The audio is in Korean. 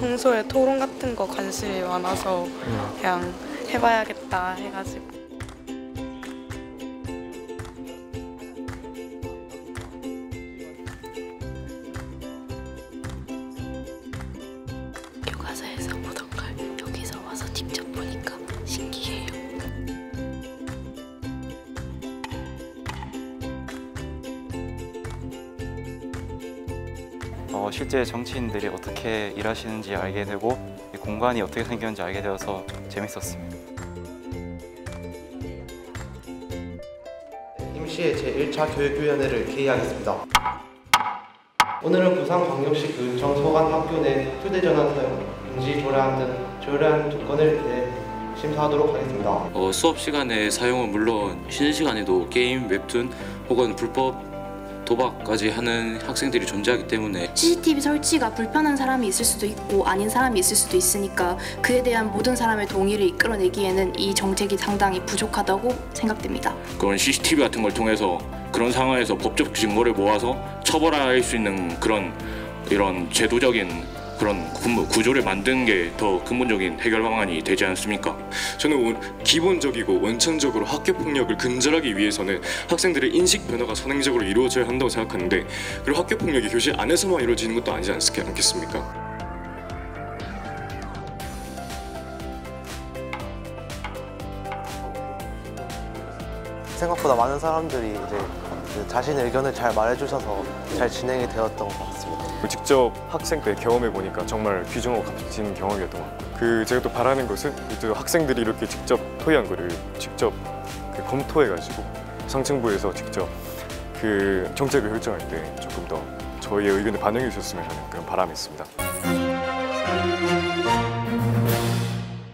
평소에 토론 같은 거 관심이 많아서 그냥 해봐야겠다 해가지고 어, 실제 정치인들이 어떻게 일하시는지 알게 되고 이 공간이 어떻게 생겼는지 알게 되어서 재밌었습니다. 임시의 제1차 교육위원회를 개의하겠습니다. 오늘은 부산광역시 교육청 소관학교 내 휴대전화 사용 금지 조례안 등 조례안 두 건을 대해 심사하도록 하겠습니다. 어, 수업 시간에 사용은 물론 쉬는 시간에도 게임, 웹툰 혹은 불법 도박까지 하는 학생들이 존재하기 때문에 CCTV 설치가 불편한 사람이 있을 수도 있고 아닌 사람이 있을 수도 있으니까 그에 대한 모든 사람의 동의를 이끌어내기에는 이 정책이 상당히 부족하다고 생각됩니다. 그런 CCTV 같은 걸 통해서 그런 상황에서 법적 증거를 모아서 처벌할 수 있는 그런 이런 제도적인 그런 구- 구조를 만드는 게더 근본적인 해결 방안이 되지 않습니까? 저는 원- 기본적이고 원천적으로 학교 폭력을 근절하기 위해서는 학생들의 인식 변화가 선행적으로 이루어져야 한다고 생각하는데 그리고 학교 폭력이 교실 안에서만 이루어지는 것도 아니지 않- 않겠습니까? 생각보다 많은 사람들이 이제 그 자신의 의견을 잘 말해주셔서 잘 진행이 되었던 것 같습니다. 직접 학생 때 경험해 보니까 정말 귀중하고 값진 경험이었던 것 같고 그 제가 또 바라는 것은 또 학생들이 이렇게 직접 토의한 거를 직접 그 검토해가지고 상층부에서 직접 그 정책을 결정할 때 조금 더 저희의 의견을 반영해 주셨으면 하는 그런 바람이 있습니다.